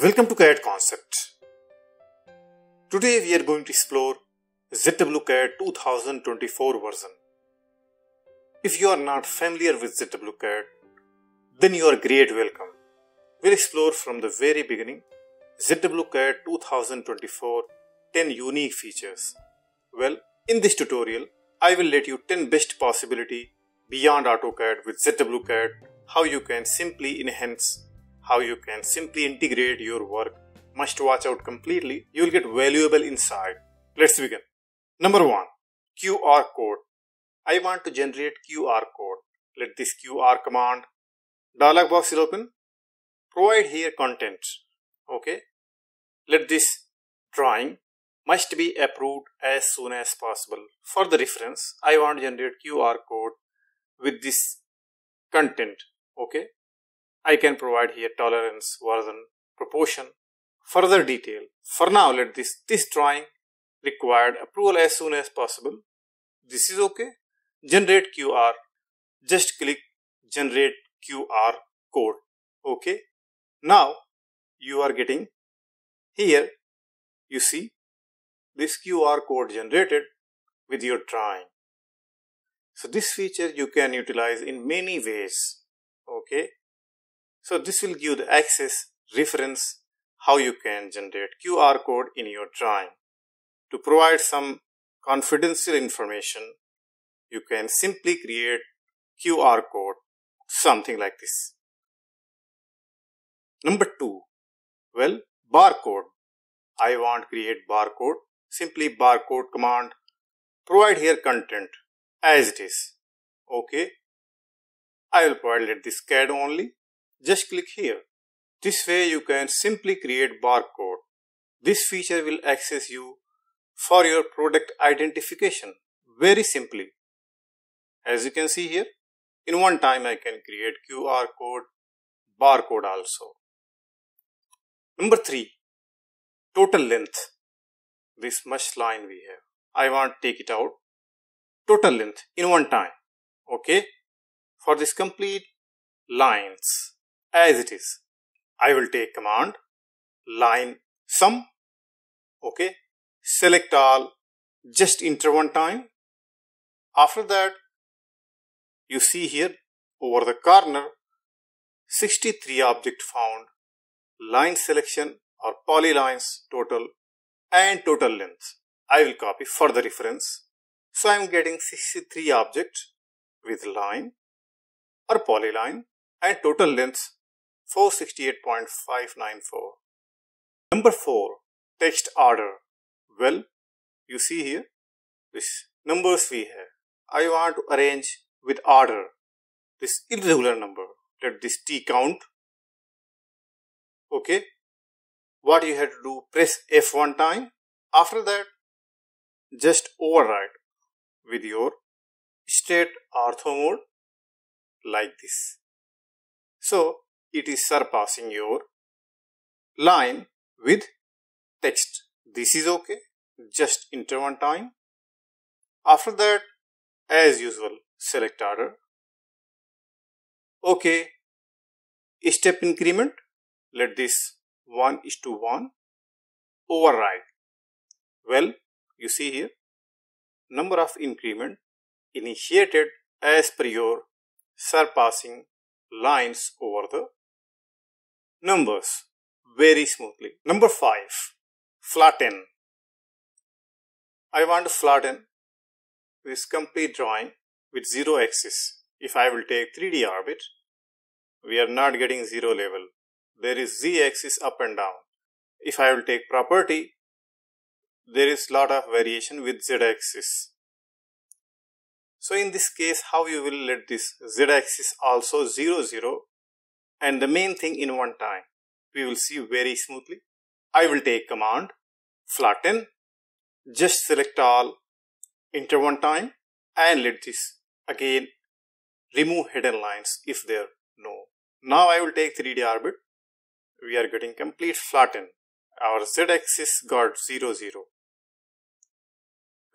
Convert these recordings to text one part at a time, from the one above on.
Welcome to CAD Concept. Today we are going to explore ZWCAD 2024 version. If you are not familiar with ZWCAD, then you are great welcome. We'll explore from the very beginning ZWCAD 2024 10 unique features. Well, in this tutorial, I will let you 10 best possibility beyond AutoCAD with ZWCAD, how you can simply enhance how you can simply integrate your work. Must watch out completely. You will get valuable insight. Let's begin. Number one, QR code. I want to generate QR code. Let this QR command. Dialog box will open. Provide here content. Okay. Let this drawing must be approved as soon as possible. For the reference, I want to generate QR code with this content. Okay. I can provide here tolerance, version, proportion, further detail. For now, let this, this drawing required approval as soon as possible. This is okay. Generate QR. Just click generate QR code. Okay. Now you are getting here you see this QR code generated with your drawing. So this feature you can utilize in many ways. Okay. So this will give the access reference how you can generate QR code in your drawing. To provide some confidential information, you can simply create QR code, something like this. Number two, well, barcode. I want create barcode. Simply barcode command. Provide here content as it is. Okay. I will provide let this CAD only. Just click here. This way you can simply create barcode. This feature will access you for your product identification very simply. As you can see here, in one time I can create QR code, barcode also. Number three, total length. This much line we have. I want to take it out. Total length in one time. Okay. For this complete lines as it is. I will take command line sum. Okay. Select all. Just enter one time. After that, you see here over the corner 63 object found line selection or polylines total and total length. I will copy for the reference. So I am getting 63 object with line or polyline and total length 468.594. Number 4 text order. Well, you see here this numbers we have. I want to arrange with order this irregular number. Let this t count okay what you have to do press f one time after that just override with your state ortho mode like this so it is surpassing your line with text. This is okay. Just enter one time. After that as usual select order. Okay. Step increment. Let this 1 is to 1 override. Well you see here number of increment initiated as per your surpassing lines over the numbers. Very smoothly. Number 5 flatten I want to flatten this complete drawing with zero axis. If I will take 3D orbit we are not getting zero level. There is z axis up and down. If I will take property, there is lot of variation with z axis. So in this case, how you will let this z axis also 0, 0 and the main thing in one time. We will see very smoothly. I will take command flatten, just select all, enter one time and let this again remove hidden lines if there no. Now I will take 3D orbit we are getting complete flatten. Our z-axis got 0, 0.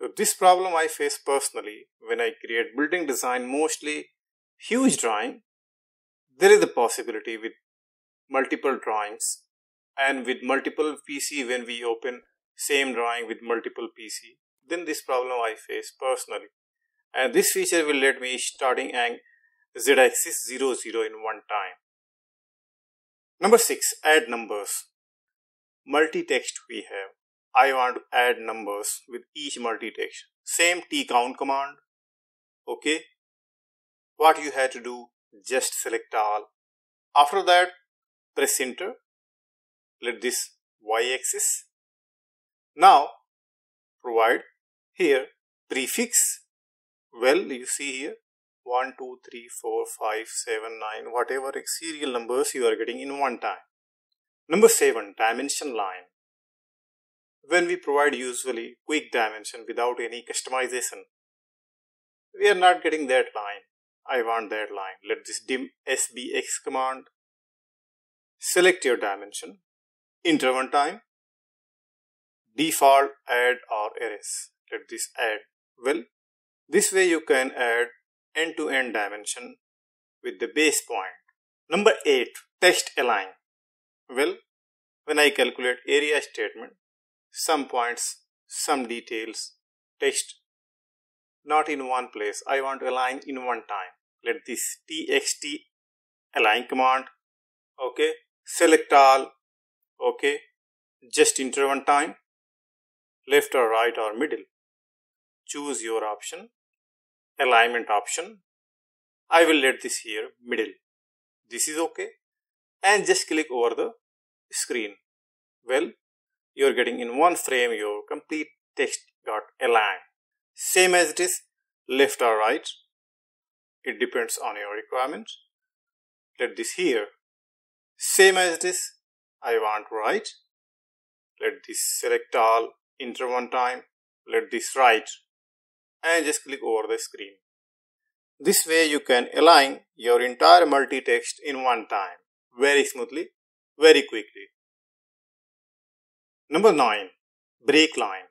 So this problem I face personally when I create building design mostly huge drawing. There is a possibility with multiple drawings and with multiple PC when we open same drawing with multiple PC then this problem I face personally. And this feature will let me starting ang z-axis 0 0 in one time. Number 6 add numbers. Multi-text we have. I want to add numbers with each multi-text. Same t count command. Okay? What you have to do just select all. After that press enter. Let this y-axis now provide here prefix well you see here 1 2 3 4 5 7 9 whatever serial numbers you are getting in one time. Number 7 dimension line. When we provide usually quick dimension without any customization we are not getting that line I want that line. Let this dim sbx command select your dimension enter one time default add or erase. Let this add. Well this way you can add end-to-end dimension with the base point. Number 8 text align. Well when I calculate area statement some points some details text not in one place. I want to align in one time let this txt align command okay select all okay just enter one time left or right or middle. Choose your option, alignment option. I will let this here middle. This is okay and just click over the screen. Well, you are getting in one frame your complete text got aligned. Same as it is left or right. It depends on your requirement. Let this here. Same as this, I want right. Let this select all enter one time, let this right and just click over the screen. This way you can align your entire multi-text in one time, very smoothly, very quickly. Number 9. Break line.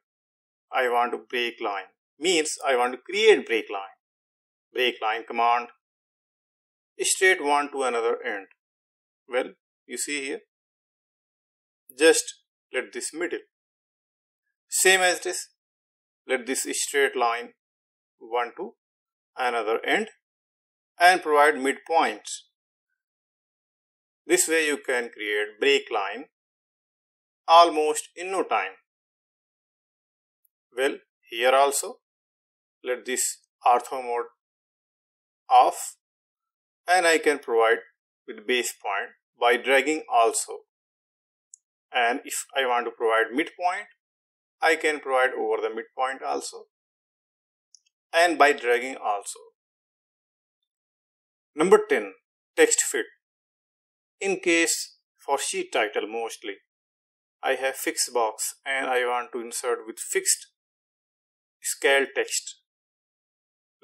I want to break line. Means I want to create break line. Break line command. Straight one to another end. Well, you see here. Just let this middle same as this, let this straight line one to another end and provide midpoints. This way you can create break line almost in no time. Well, here also let this ortho mode off and I can provide with base point by dragging also. And if I want to provide midpoint, I can provide over the midpoint also and by dragging also. Number 10 text fit. In case for sheet title mostly I have fixed box and I want to insert with fixed scale text.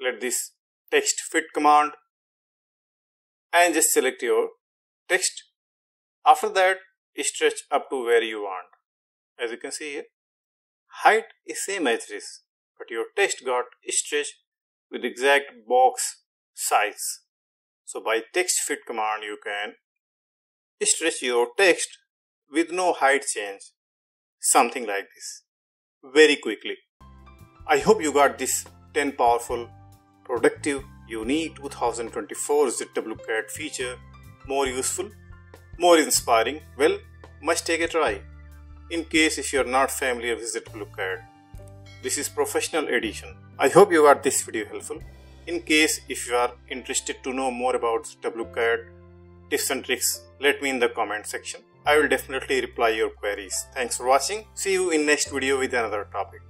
Let this text fit command and just select your text. After that stretch up to where you want. As you can see here height is same as this, but your text got stretched with exact box size. So by text fit command you can stretch your text with no height change, something like this, very quickly. I hope you got this 10 powerful, productive, unique 2024 ZWCAD feature more useful, more inspiring. Well, must take a try in case if you are not familiar with ZWCAD. This is professional edition. I hope you got this video helpful. In case if you are interested to know more about ZWCAD tips and tricks, let me in the comment section. I will definitely reply your queries. Thanks for watching. See you in next video with another topic.